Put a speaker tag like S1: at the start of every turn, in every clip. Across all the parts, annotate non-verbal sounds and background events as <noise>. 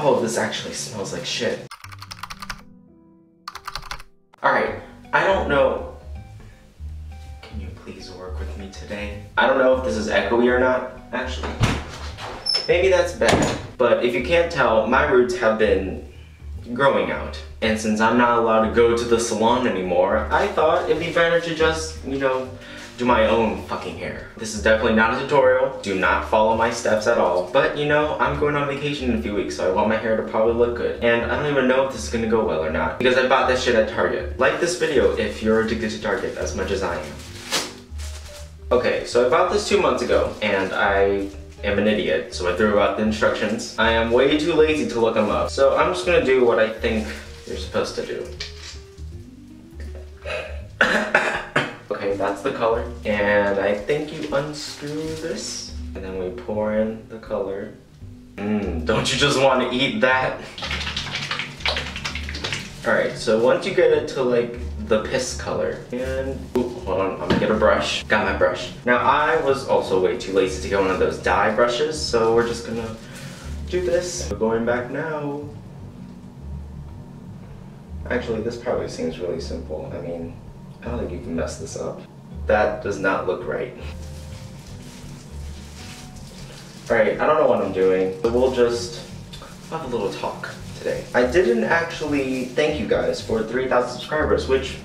S1: Oh, this actually smells like shit. Alright, I don't know. Can you please work with me today? I don't know if this is echoey or not, actually. Maybe that's bad. But if you can't tell, my roots have been growing out. And since I'm not allowed to go to the salon anymore, I thought it'd be better to just, you know, do my own fucking hair. This is definitely not a tutorial. Do not follow my steps at all. But you know, I'm going on vacation in a few weeks, so I want my hair to probably look good. And I don't even know if this is gonna go well or not, because I bought this shit at Target. Like this video if you're addicted to Target as much as I am. Okay, so I bought this two months ago, and I am an idiot, so I threw out the instructions. I am way too lazy to look them up, so I'm just gonna do what I think you're supposed to do. That's the color. And I think you unscrew this, and then we pour in the color. Mmm, don't you just want to eat that? Alright, so once you get it to like the piss color, and ooh, hold on, I'm gonna get a brush. Got my brush. Now I was also way too lazy to get one of those dye brushes, so we're just gonna do this. We're going back now. Actually, this probably seems really simple. I mean, I don't think you can mess this up. That does not look right. Alright, I don't know what I'm doing, but we'll just have a little talk today. I didn't actually thank you guys for 3,000 subscribers, which,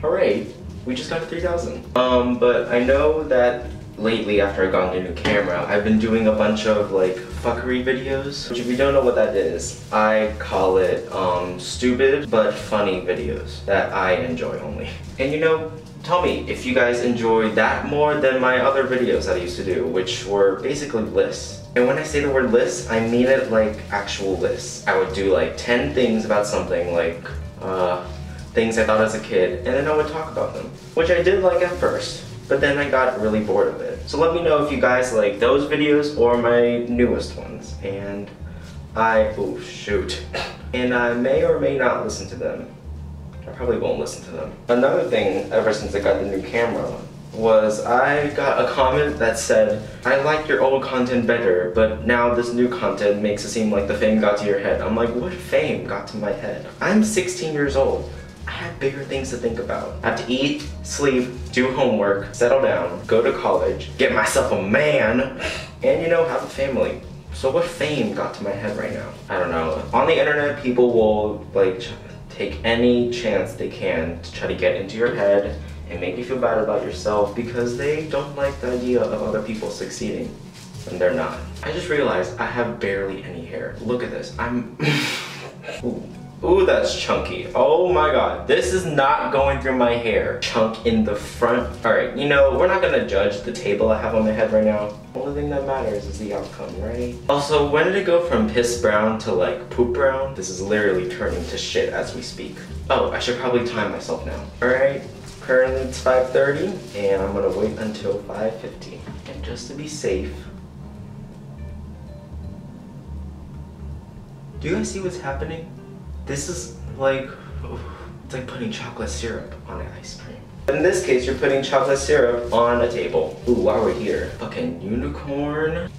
S1: hooray, we just got 3,000. Um, but I know that lately after I got a new camera, I've been doing a bunch of like fuckery videos, which if you don't know what that is, I call it um, stupid but funny videos that I enjoy only. And you know, tell me if you guys enjoy that more than my other videos that I used to do, which were basically lists. And when I say the word list, I mean it like actual lists. I would do like 10 things about something like uh, things I thought as a kid, and then I would talk about them, which I did like at first but then I got really bored of it. So let me know if you guys like those videos or my newest ones. And I, oh shoot. <coughs> And I may or may not listen to them. I probably won't listen to them. Another thing, ever since I got the new camera, was I got a comment that said, I like your old content better, but now this new content makes it seem like the fame got to your head. I'm like, what fame got to my head? I'm 16 years old. I have bigger things to think about. I have to eat, sleep, do homework, settle down, go to college, get myself a man, and you know, have a family. So what fame got to my head right now? I don't know. On the internet, people will like take any chance they can to try to get into your head and make you feel bad about yourself because they don't like the idea of other people succeeding and they're not. I just realized I have barely any hair. Look at this. I'm <laughs> Ooh, that's chunky. Oh my god. This is not going through my hair. Chunk in the front. Alright, you know, we're not gonna judge the table I have on my head right now. Only thing that matters is the outcome, right? Also, when did it go from piss brown to like poop brown? This is literally turning to shit as we speak. Oh, I should probably time myself now. Alright, currently it's 5.30 and I'm gonna wait until 5.50. And just to be safe, do you guys see what's happening? This is like, it's like putting chocolate syrup on an ice cream. In this case, you're putting chocolate syrup on a table. Ooh, while we're here, fucking unicorn.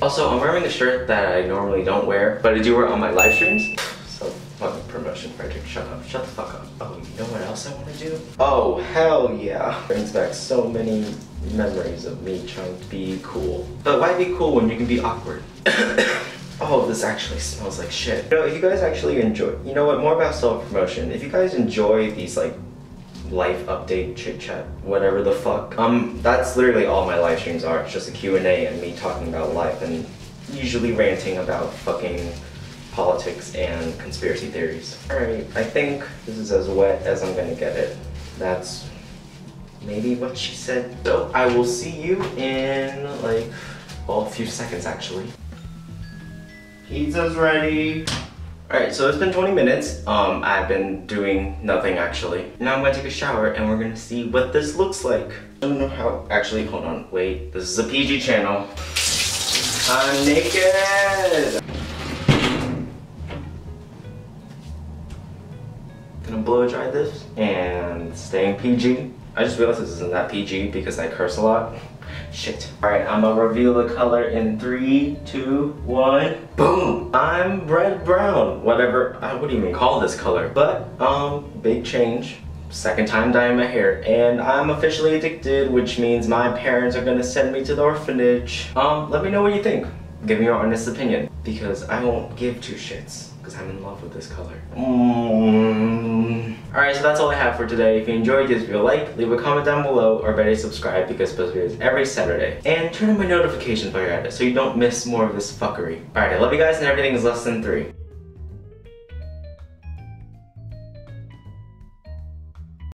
S1: Also, I'm wearing a shirt that I normally don't wear, but I do wear on my live streams. So, fucking promotion, Frederic, shut up, shut the fuck up. Oh, you know what else I want to do? Oh, hell yeah. Brings back so many memories of me trying to be cool. But why be cool when you can be awkward? <coughs> Oh, this actually smells like shit. You know, if you guys actually enjoy, you know what, more about self-promotion. If you guys enjoy these like life update chit chat, whatever the fuck, um, that's literally all my live streams are. It's just a Q&A and me talking about life and usually ranting about fucking politics and conspiracy theories. Alright, I think this is as wet as I'm gonna get it. That's maybe what she said. So I will see you in like, well, a few seconds actually. Pizza's ready. Alright, so it's been 20 minutes. Um, I've been doing nothing actually. Now I'm gonna take a shower and we're gonna see what this looks like. I don't know how, actually, hold on, wait. This is a PG channel. I'm naked! Gonna blow dry this and staying PG. I just realized this isn't that PG because I curse a lot. Shit. Alright, I'm gonna reveal the color in three, two, one. Boom! I'm red brown. Whatever, what do you mean call this color? But, um, big change. Second time dyeing my hair. And I'm officially addicted, which means my parents are gonna send me to the orphanage. Um, let me know what you think. Give me your honest opinion. Because I won't give two shits because I'm in love with this color. Mm. Alright, so that's all I have for today. If you enjoyed this video, a like, leave a comment down below, or better subscribe because I post videos every Saturday. And turn on my notifications while you're at it so you don't miss more of this fuckery. Alright, I love you guys and everything is less than three.